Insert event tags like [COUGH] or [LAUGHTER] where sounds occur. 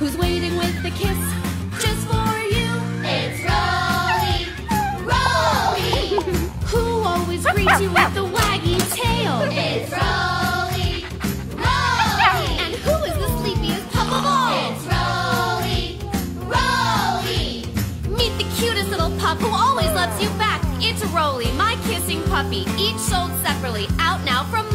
who's waiting with a kiss just for you. It's Rollie, Rollie. [LAUGHS] Who always greets you with a waggy tail. It's Rollie, [LAUGHS] Rollie. And who is the sleepiest pup of all? It's Rollie, Rollie. Meet the cutest little pup who always loves you back. It's Rollie, my kissing puppy, each sold separately, out now from